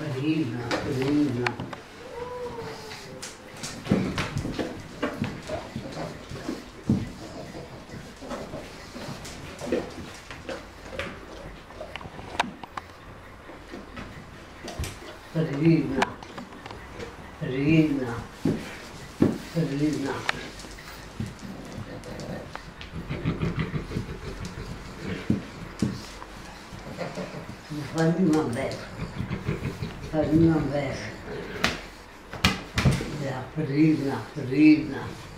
Farina, farina. Farina, farina, farina. Farina Fazia uma beça. Da prima, prima.